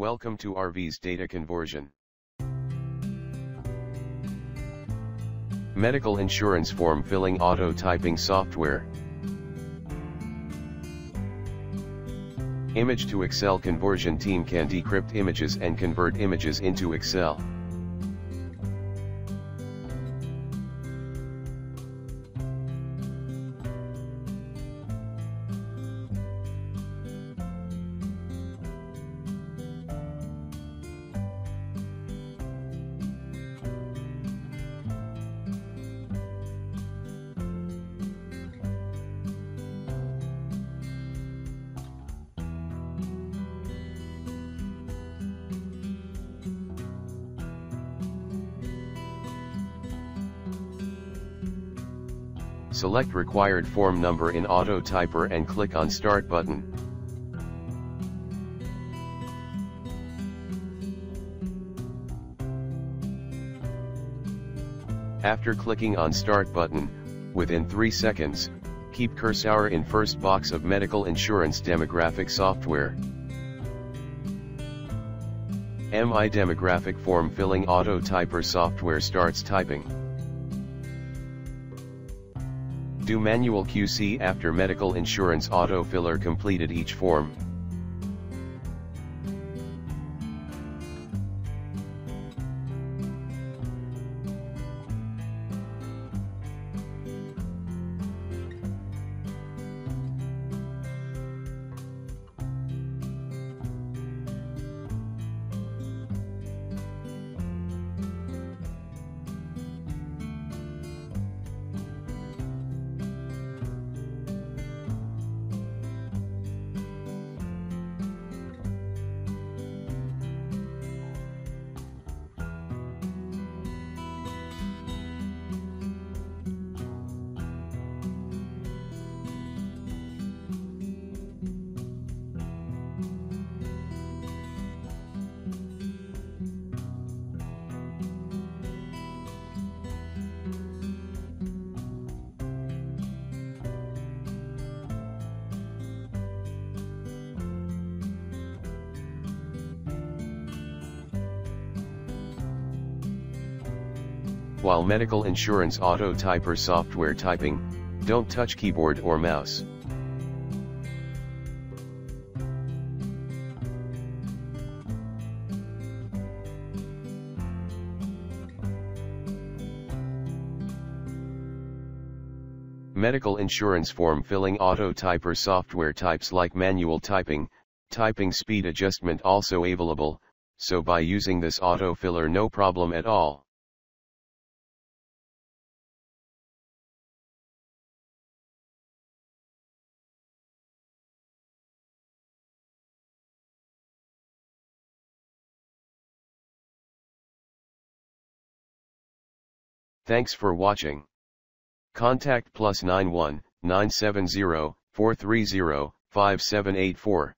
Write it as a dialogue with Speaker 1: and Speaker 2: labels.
Speaker 1: Welcome to RVS data conversion. Medical insurance form filling auto typing software. Image to Excel conversion team can decrypt images and convert images into Excel. Select required form number in Auto Typer and click on Start button. After clicking on Start button, within 3 seconds, keep cursor in first box of medical insurance demographic software. MI demographic form filling auto typer software starts typing. Do manual QC after medical insurance autofiller completed each form. While medical insurance auto typer software typing, don't touch keyboard or mouse. Medical insurance form filling auto typer software types like manual typing, typing speed adjustment also available, so by using this auto filler no problem at all. Thanks for watching. Contact plus 91 970 430 5784.